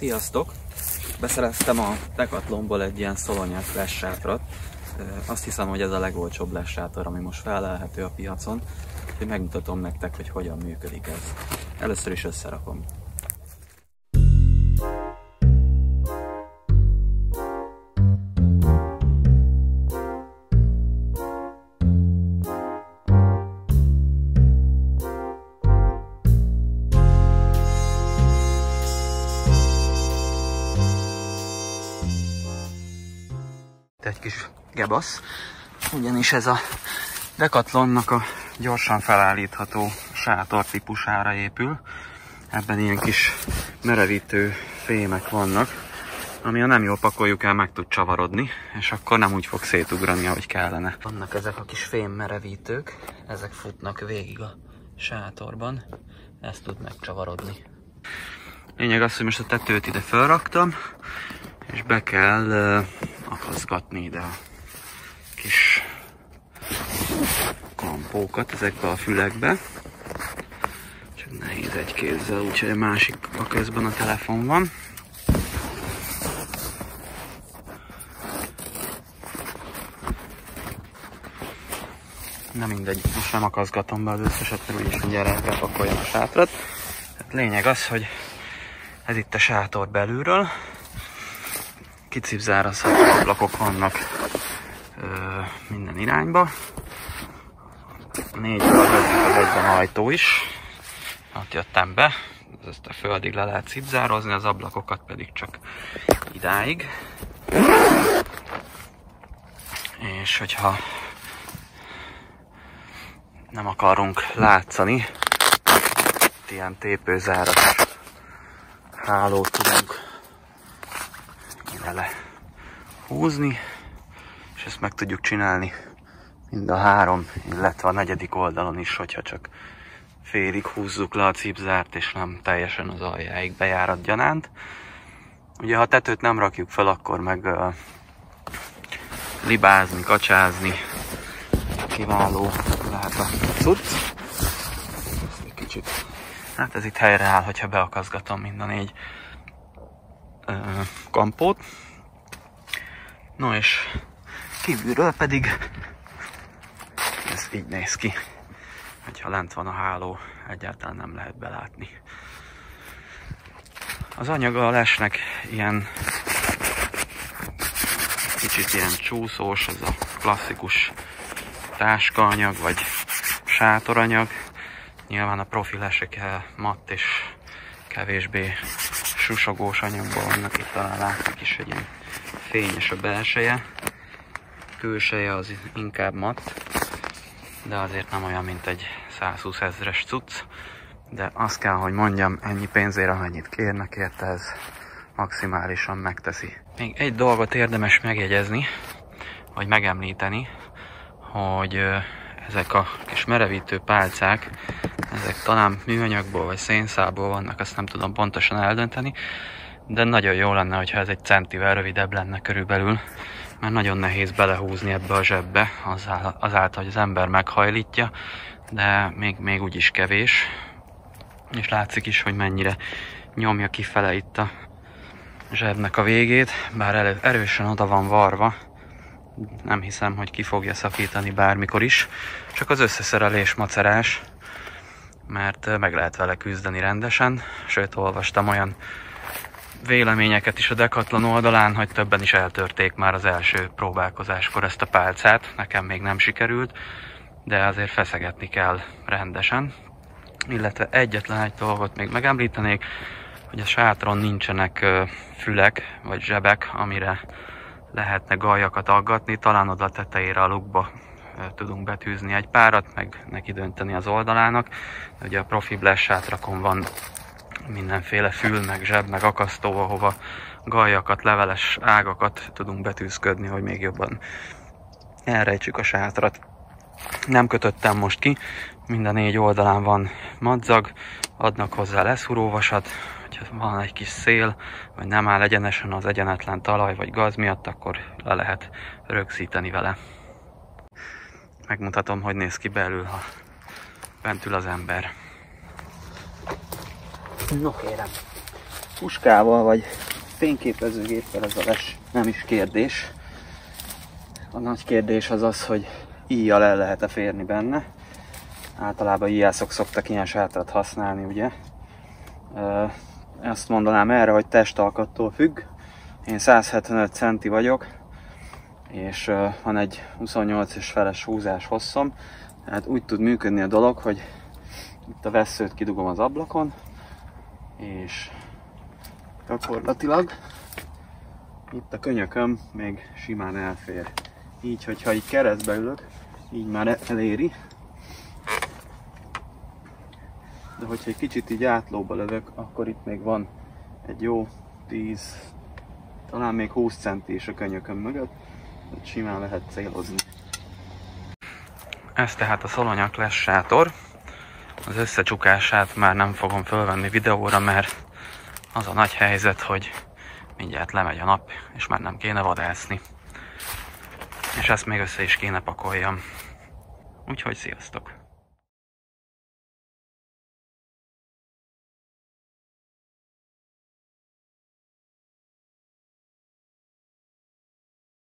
Sziasztok! Beszereztem a Decathlonból egy ilyen szolonyás lessátrat. Azt hiszem, hogy ez a legolcsóbb lessátor, ami most felelhető a piacon. Úgyhogy megmutatom nektek, hogy hogyan működik ez. Először is összerakom. Egy kis gebasz, ugyanis ez a Decathlonnak a gyorsan felállítható sátor típusára épül. Ebben ilyen kis merevítő fémek vannak, ami ha nem jól pakoljuk el, meg tud csavarodni, és akkor nem úgy fog szétugrani, ahogy kellene. Vannak ezek a kis fém merevítők, ezek futnak végig a sátorban, ezt tud megcsavarodni. Lényeg az, hogy most a tetőt ide felraktam, és be kell akaszgatni ide a kis kampókat ezekbe a fülekbe. Csak nehéz egy kézzel, úgyhogy a másik a közben a telefon van. Na mindegy, most nem akaszgatom be az összeset, mert úgyis mindjárt bepakoljam a sátrat. Tehát lényeg az, hogy ez itt a sátor belülről, kicipzárazható ablakok vannak ö, minden irányba. Négy az egyben ajtó is. Ott jöttem be, ezt a földig le lehet cipzározni, az ablakokat pedig csak idáig. És hogyha nem akarunk látszani, ilyen tépőzáras hálót tudunk vele húzni, és ezt meg tudjuk csinálni mind a három, illetve a negyedik oldalon is, hogyha csak félig húzzuk le a cipzárt, és nem teljesen az aljáig bejárat gyanánt. Ugye ha tetőt nem rakjuk fel, akkor meg uh, libázni, kacsázni kiváló lehet a cucc. Kicsit. Hát ez itt helyreáll, hogyha beakaszgatom mind a négy kampót. No és kívülről pedig ez így néz ki. Hogyha lent van a háló, egyáltalán nem lehet belátni. Az anyaga a lesnek ilyen kicsit ilyen csúszós, ez a klasszikus táskaanyag, vagy sátoranyag. Nyilván a profi lesek matt és kevésbé susogós anyagból vannak, itt talán látnak is, hogy ilyen fényes a belseje. Külseje az inkább matt, de azért nem olyan, mint egy 120 ezres cucc. De azt kell, hogy mondjam, ennyi pénzért, amennyit kérnek érte, ez maximálisan megteszi. Még egy dolgot érdemes megjegyezni, vagy megemlíteni, hogy ezek a kis merevítő pálcák, ezek talán műanyagból vagy szénszából vannak, azt nem tudom pontosan eldönteni, de nagyon jó lenne, hogyha ez egy centivel rövidebb lenne körülbelül, mert nagyon nehéz belehúzni ebbe a zsebbe, azáltal, hogy az ember meghajlítja, de még, még úgyis kevés. És látszik is, hogy mennyire nyomja kifele itt a zsebnek a végét, bár elő, erősen oda van varva, nem hiszem, hogy ki fogja szakítani bármikor is, csak az összeszerelés macerás, mert meg lehet vele küzdeni rendesen, sőt olvastam olyan véleményeket is a Decathlon oldalán, hogy többen is eltörték már az első próbálkozáskor ezt a pálcát, nekem még nem sikerült, de azért feszegetni kell rendesen. Illetve egyetlen egy dolgot még megemlítenék, hogy a sátron nincsenek fülek vagy zsebek, amire lehetne gajakat aggatni, talán oda tetejére a lukba tudunk betűzni egy párat, meg neki dönteni az oldalának. Ugye a profi bless sátrakon van mindenféle fül, meg zseb, meg akasztó, ahova gajakat, leveles ágakat tudunk betűzködni, hogy még jobban elrejtsük a sátrat. Nem kötöttem most ki, minden négy oldalán van madzag, adnak hozzá leszúróvasat, hogyha van egy kis szél, vagy nem áll egyenesen az egyenetlen talaj vagy gaz miatt, akkor le lehet rögzíteni vele. Megmutatom, hogy néz ki belül, ha bent ül az ember. No kérem, puskával vagy fényképezőgéppel ez a les nem is kérdés. A nagy kérdés az az, hogy íjjal el lehet-e férni benne. Általában íjászok szoktak ilyen sátrat használni, ugye. Azt mondanám erre, hogy testalkattól függ. Én 175 centi vagyok, és van egy 28 és feles húzás hosszom. Tehát úgy tud működni a dolog, hogy itt a veszőt kidugom az ablakon, és gyakorlatilag itt a könyököm még simán elfér. Így, hogyha így keresztbe ülök, így már eléri. De hogyha egy kicsit így átlóba lövök, akkor itt még van egy jó 10, talán még 20 centi is a könyököm mögött, simán lehet célozni. Ez tehát a szolonyak lesz sátor. Az összecsukását már nem fogom fölvenni videóra, mert az a nagy helyzet, hogy mindjárt lemegy a nap, és már nem kéne vadászni. És ezt még össze is kéne pakoljam. Úgyhogy sziasztok!